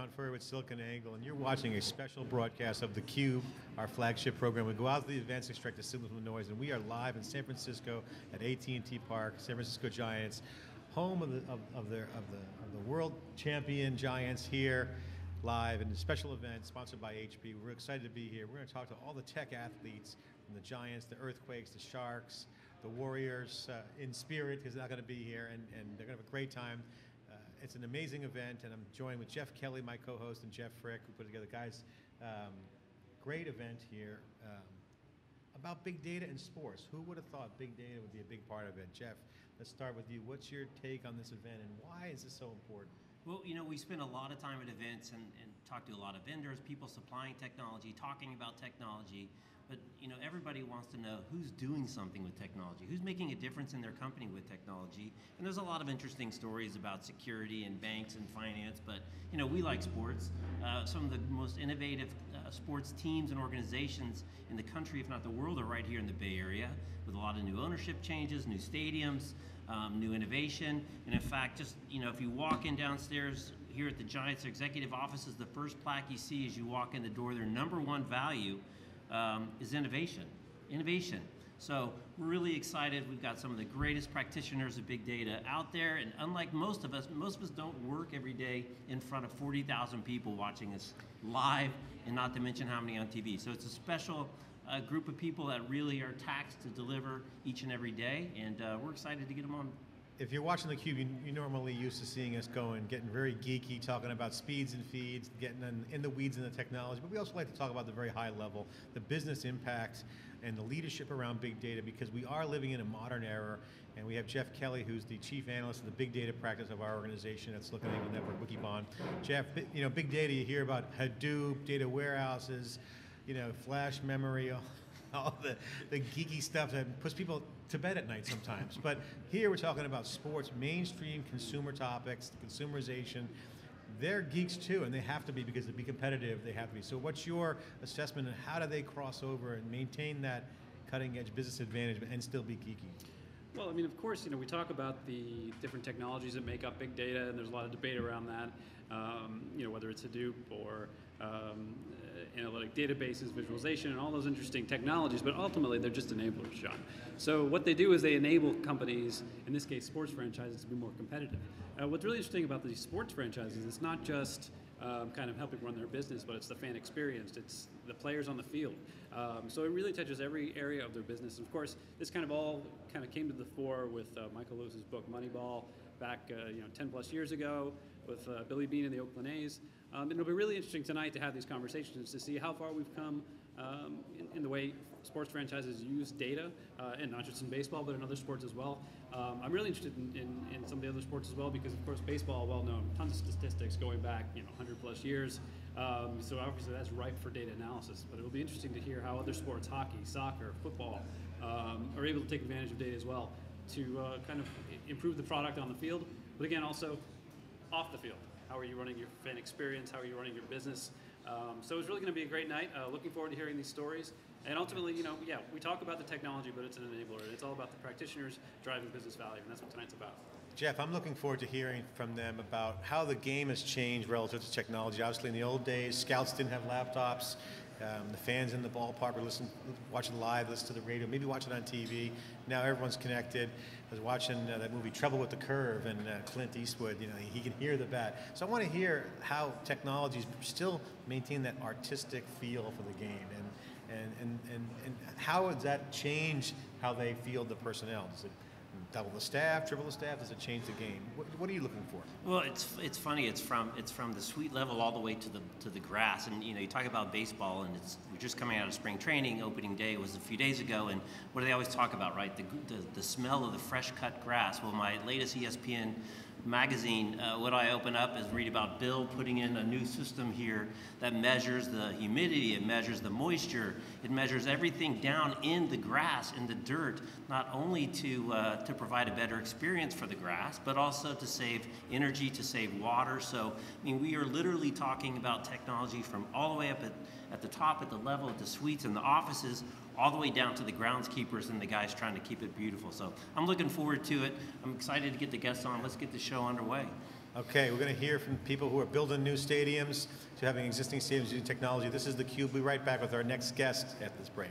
John Furrier with SiliconANGLE, and you're watching a special broadcast of theCUBE, our flagship program. We go out to the events, extract the signal from the noise, and we are live in San Francisco at AT&T Park, San Francisco Giants, home of the, of, of, their, of, the, of the world champion Giants here, live in a special event sponsored by HP. We're excited to be here. We're going to talk to all the tech athletes from the Giants, the Earthquakes, the Sharks, the Warriors uh, in spirit because they're not going to be here, and, and they're going to have a great time. It's an amazing event, and I'm joined with Jeff Kelly, my co-host, and Jeff Frick, who put together. Guys, um, great event here um, about big data in sports. Who would have thought big data would be a big part of it? Jeff, let's start with you. What's your take on this event, and why is this so important? Well, you know, we spend a lot of time at events and, and talk to a lot of vendors, people supplying technology, talking about technology. But you know, everybody wants to know who's doing something with technology, who's making a difference in their company with technology. And there's a lot of interesting stories about security and banks and finance. But you know, we like sports. Uh, some of the most innovative sports teams and organizations in the country, if not the world, are right here in the Bay Area, with a lot of new ownership changes, new stadiums, um, new innovation. And in fact, just you know, if you walk in downstairs here at the Giants executive offices, the first plaque you see as you walk in the door, their number one value um, is innovation. Innovation. So we're really excited. We've got some of the greatest practitioners of big data out there, and unlike most of us, most of us don't work every day in front of 40,000 people watching us live, and not to mention how many on TV. So it's a special uh, group of people that really are taxed to deliver each and every day, and uh, we're excited to get them on if you're watching theCUBE, you, you're normally used to seeing us going, getting very geeky, talking about speeds and feeds, getting in, in, the weeds in the technology, but we also like to talk about the very high level, the business impact and the leadership around big data because we are living in a modern era and we have Jeff Kelly, who's the chief analyst of the big data practice of our organization that's looking at SiliconANGLE Network, Wikibon. Jeff, you know, big data, you hear about Hadoop, data warehouses, you know, flash memory, all the, the geeky stuff that puts people to bed at night sometimes. but here we're talking about sports, mainstream consumer topics, consumerization. They're geeks too, and they have to be because to be competitive, they have to be. So what's your assessment and how do they cross over and maintain that cutting edge business advantage and still be geeky? Well, I mean, of course, you know, we talk about the different technologies that make up big data, and there's a lot of debate around that. Um, you know, whether it's Hadoop or um, analytic databases, visualization, and all those interesting technologies, but ultimately they're just enablers, John. So what they do is they enable companies, in this case sports franchises, to be more competitive. Uh, what's really interesting about these sports franchises, it's not just um, kind of helping run their business, but it's the fan experience, it's the players on the field. Um, so it really touches every area of their business. And of course, this kind of all kind of came to the fore with uh, Michael Lewis's book Moneyball back uh, you know 10 plus years ago with uh, Billy Beane and the Oakland A's. Um, it'll be really interesting tonight to have these conversations to see how far we've come um, in, in, the way sports franchises use data, uh, and not just in baseball, but in other sports as well. Um, I'm really interested in, in, in, some of the other sports as well because, of course, baseball, well known, tons of statistics going back, you know, 100 plus years. Um, so obviously that's ripe for data analysis. But it'll be interesting to hear how other sports, hockey, soccer, football, um, are able to take advantage of data as well to uh, kind of improve the product on the field, but again, also off the field. How are you running your fan experience? How are you running your business? Um, so it's really going to be a great night. Uh, looking forward to hearing these stories. And ultimately, you know, yeah, we talk about the technology, but it's an enabler. It's all about the practitioners driving business value, and that's what tonight's about. Jeff, I'm looking forward to hearing from them about how the game has changed relative to technology. Obviously, in the old days, scouts didn't have laptops. Um, the fans in the ballpark were listening, watching live, listen to the radio, maybe watch it on TV. Now everyone's connected. I was watching uh, that movie Trouble with the Curve and uh, Clint Eastwood. You know, he can hear the bat. So I want to hear how technologies still maintain that artistic feel for the game, and and and and, and how does that change how they field the personnel? Does it double the staff, triple the staff? Does it change the game? What, what, are you looking for? Well, it's it's funny. It's from it's from the suite level all the way to the to the grass. And you know, you talk about baseball, and it's we're just coming out of spring training. Opening day was a few days ago, and what do they always talk about, right? The the, the smell of the fresh cut grass. Well, my latest ESPN magazine, uh, what I open up is read about Bill putting in a new system here that measures the humidity, it measures the moisture, it measures everything down in the grass, in the dirt, not only to, uh, to provide a better experience for the grass, but also to save energy, to save water. So, I mean, we are literally talking about technology from all the way up at, at the top, at the level, at the suites and the offices, all the way down to the groundskeepers and the guys trying to keep it beautiful. So I'm looking forward to it. I'm excited to get the guests on. Let's get the show underway. Okay, we're going to hear from people who are building new stadiums to having existing stadiums using technology. This is theCUBE. We'll be right back with our next guest at this break.